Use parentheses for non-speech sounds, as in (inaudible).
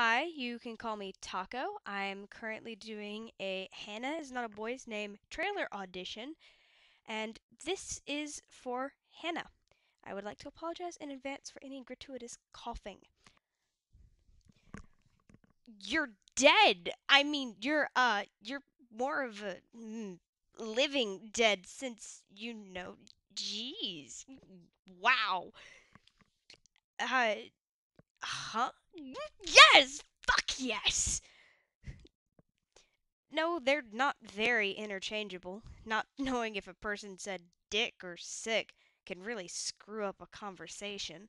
Hi, you can call me Taco. I'm currently doing a Hanna is Not a Boy's Name trailer audition, and this is for Hanna. I would like to apologize in advance for any gratuitous coughing. You're dead. I mean, you're uh, you're more of a mm, living dead since you know. Jeez, wow. Uh, huh? Yes! Fuck yes! No, they're not very interchangeable. Not (laughs) knowing if a person said dick or sick can really screw up a conversation.